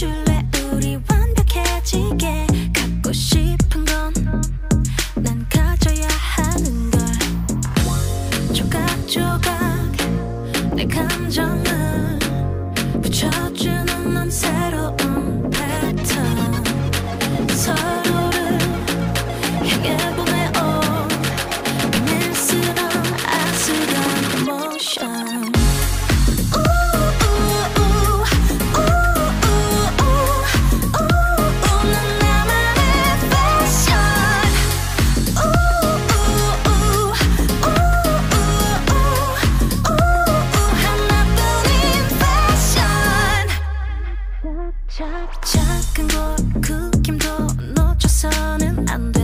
let 작은 걸 그 힘도 놓쳐서는 안 돼.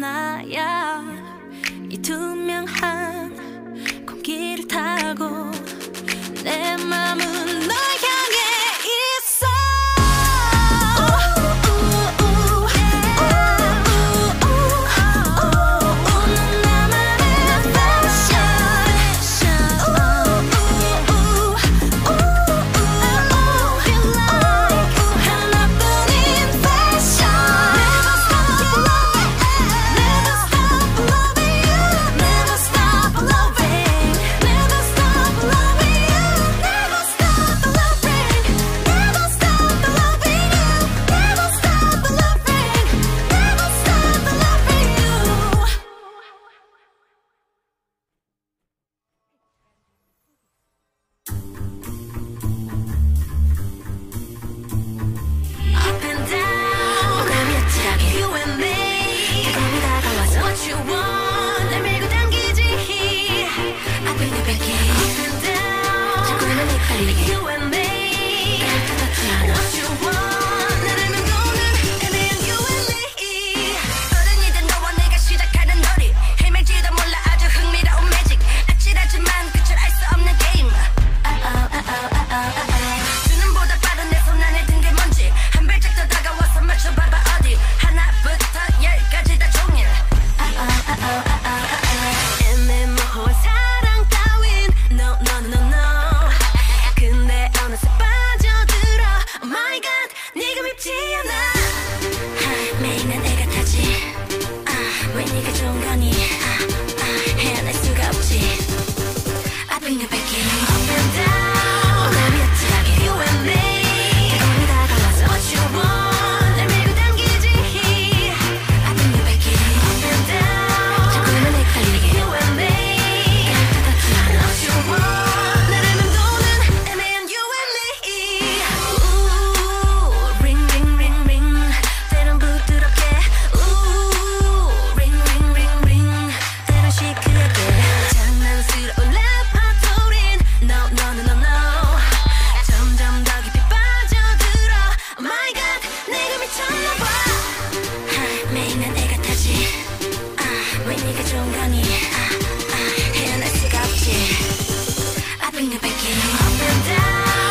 나야. 이 투명한 공기를 타고 하지 아, 왜 네가 좋은 거니 아, 아, 헤어날 수가 없지 I've been a back in up and down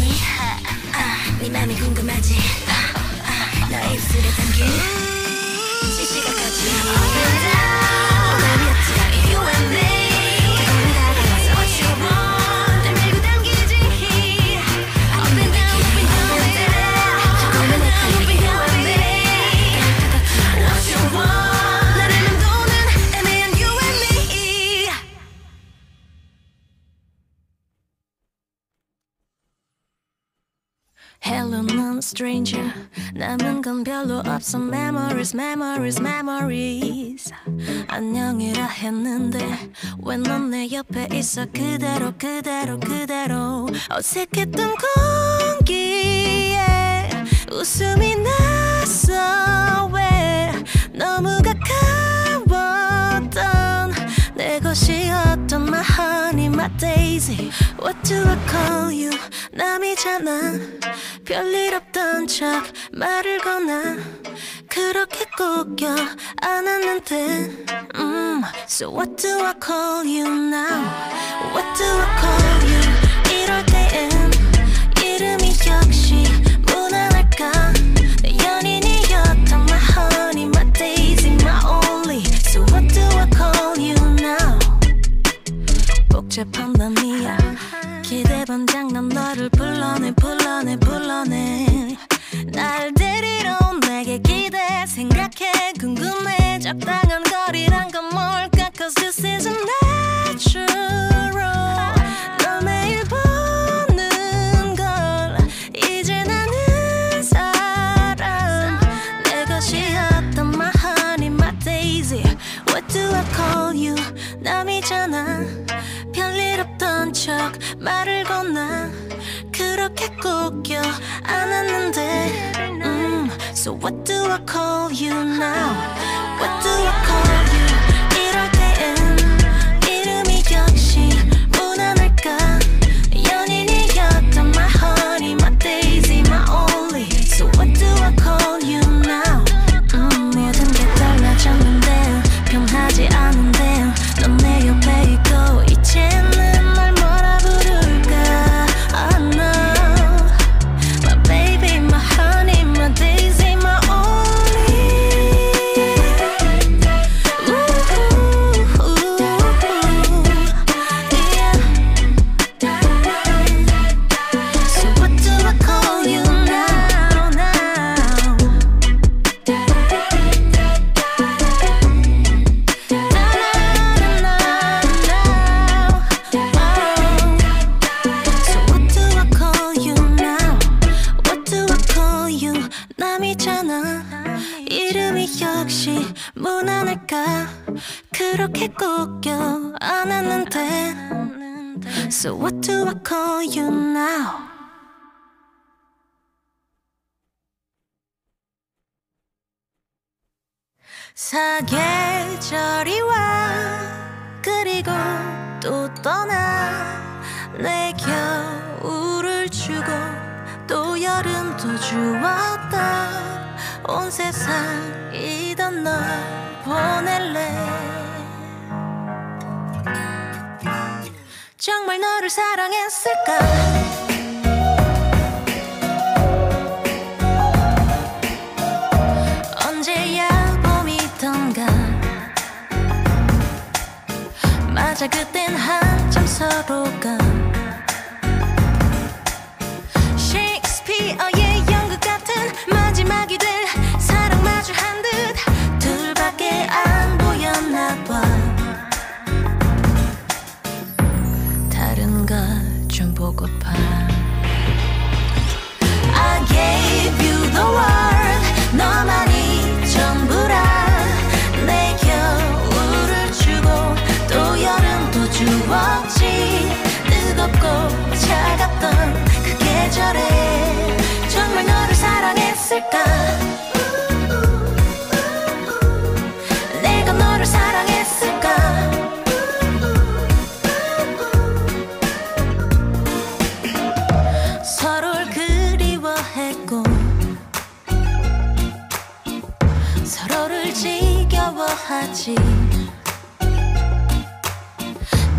네 마음이 네 맘이 궁금하지? 어, 어, 어, 너의 입술에 담긴 지시가 거지 Hello, non stranger. 남은 건 별로 없어. Memories, memories, memories. 안녕이라 했는데 왜 넌 내 옆에 있어? 그대로, 그대로, 그대로. 어색했던 공기에 웃음이 났어. 왜 너무 가까웠던 내 것이었던 my honey, my daisy. What do I call you? 남이잖아 별일 없던 척 말을 거나 그렇게 꼭 껴안았는데 음, So what do I call you now? What do I call you? 이럴 때엔 이름이 역시 무난할까 내 연인이었던 my honey, my daisy, my only So what do I call you now? 복잡한 밤이 남이잖아 별일 없던 척 말을 건나 그렇게 꼭 껴안았는데 음. So what do I call you now? What do I 남이잖아. 이름이 역시 무난할까? 그렇게 꼭 껴안았는데. So what do I call you now? 사계절이 와 그리고 또 떠나 내 겨울을 주고 또 여름도 주었다. 온 세상이던 널 보낼래. 정말 너를 사랑했을까? 언제야 봄이던가? 맞아 그땐 한참 서로 걸좀 보고파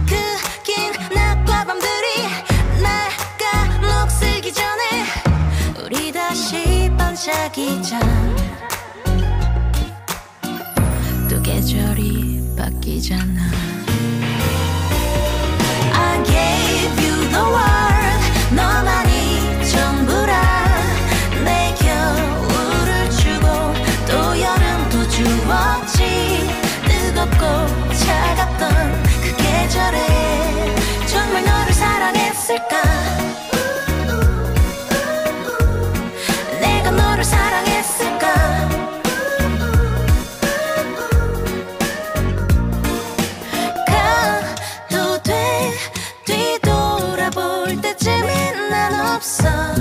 그 긴 낮과 밤들이 날 까먹슬기 전에 우리 다시 반짝이자 뜨겁고 차갑던 그 계절에 정말 너를 사랑했을까? 내가 너를 사랑했을까? 가도 돼 뒤돌아볼 때쯤엔 난 없어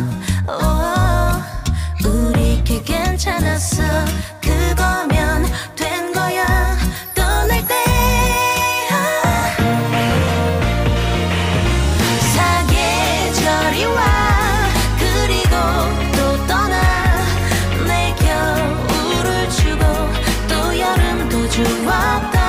you up.